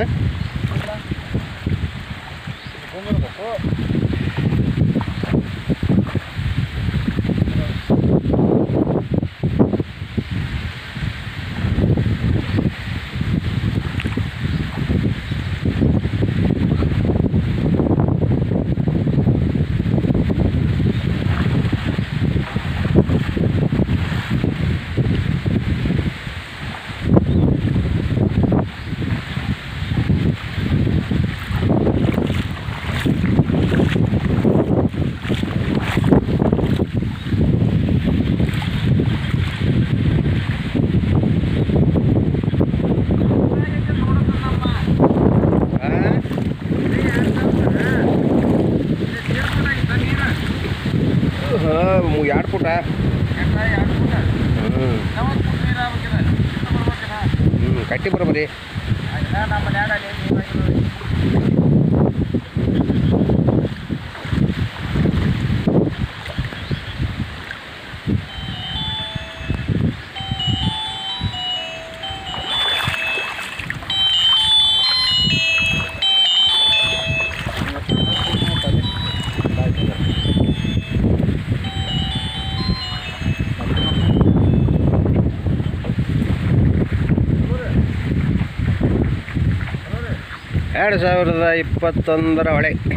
है ಹಾಂ ಎರಡು ಫುಟ ಹ್ಞೂ ಕಟ್ಟಿ ಬರೋಬರಿ ಎರಡು ಸಾವಿರದ ಇಪ್ಪತ್ತೊಂದರ ಒಳಗೆ